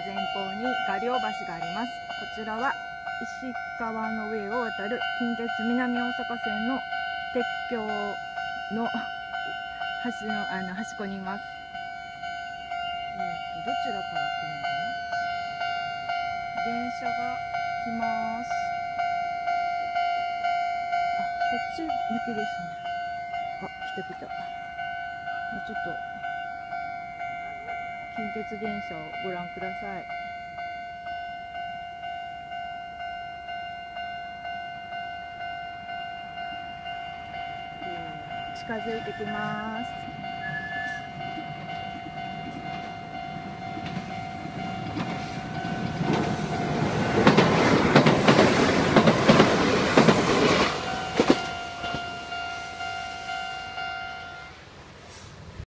前方に画稜橋があります。こちらは石川の上を渡る近鉄南大阪線の鉄橋の橋のあの端っこにいます、えー、とどちらから来るの？かな電車が来ます。あこっち向きですね。あ来た来た。もうちょっと。近鉄電車をご覧ください。近づいてきます。